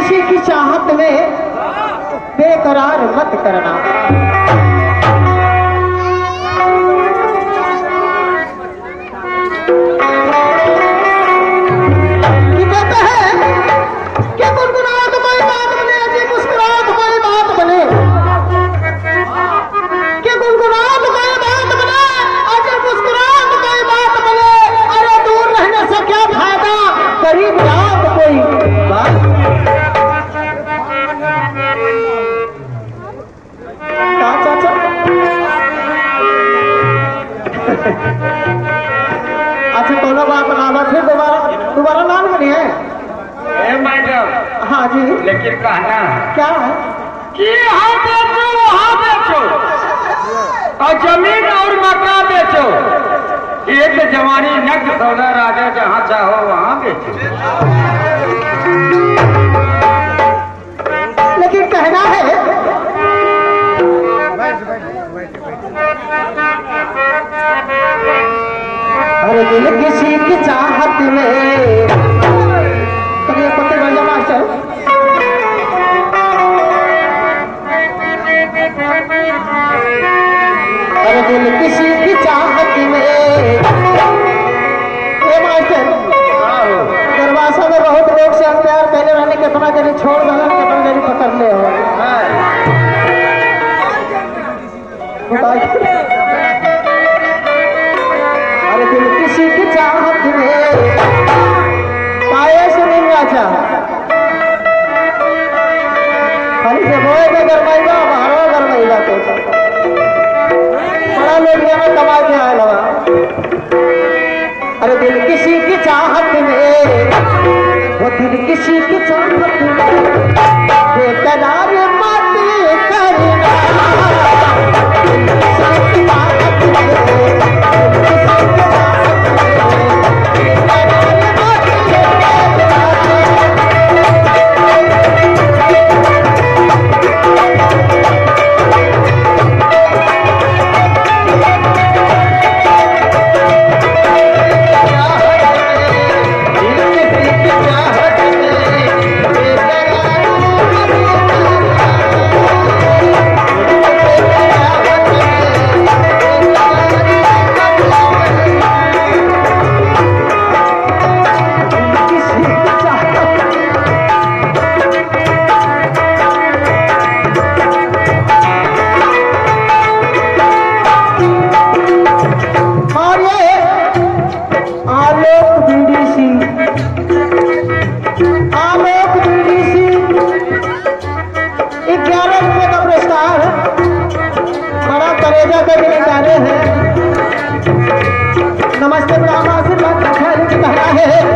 किसी की चाहत में बेकरार मत करना। हाँ जी लेकिन कहना है क्या? है कि यहाँ बेचो वहाँ बेचो और ज़मीन और मकान बेचो। एक जवानी नग सौदा राजा जहाँ चाहो वहाँ बेचो। लेकिन कहना है अरे दिल किसी की चाहत में। पहले रहने कितना जरी छोड़ दलन कितना जरी पकड़ ले हो। अरे दिल किसी की चाहत में पाए सुनील राजा खाली से बोए के गरमाइबा बाहरो गरमाइबा तो। बड़ा लोग यहाँ कमा के आए लगा। अरे दिल किसी की चाहत में दिन किसी की ज़रूरत गाँव बड़ा करेजा कर तो नमस्ते ब्रह्मा से बात है